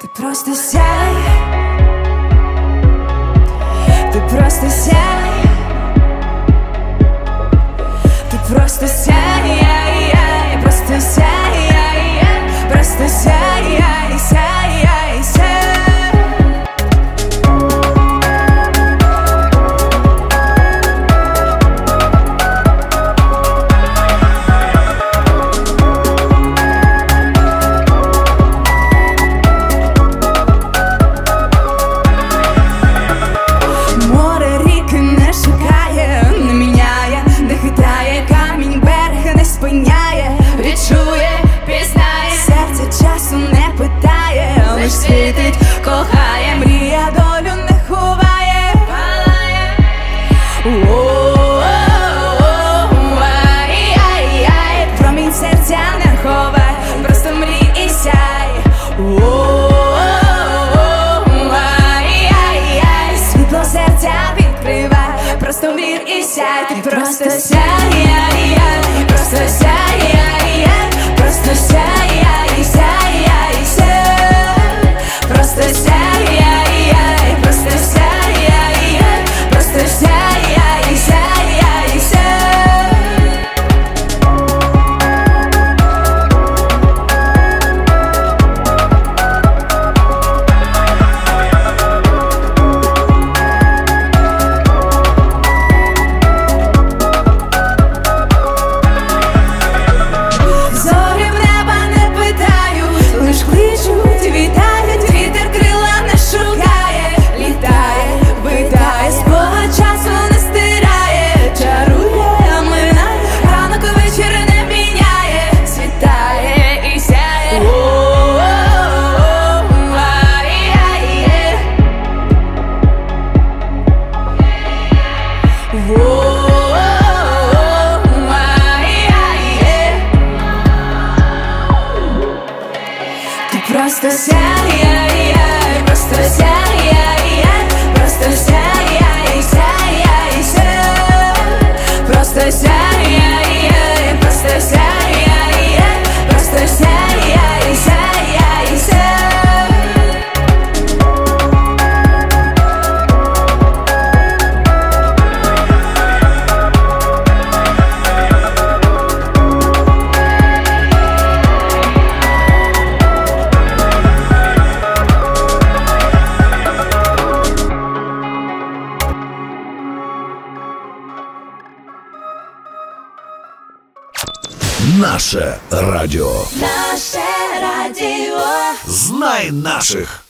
Ты просто сяй Ты просто сяй Ты просто сяй и просто вся, я, я Просто вся, я, я Просто вся cause Наше радио. Наше радио. Знай наших.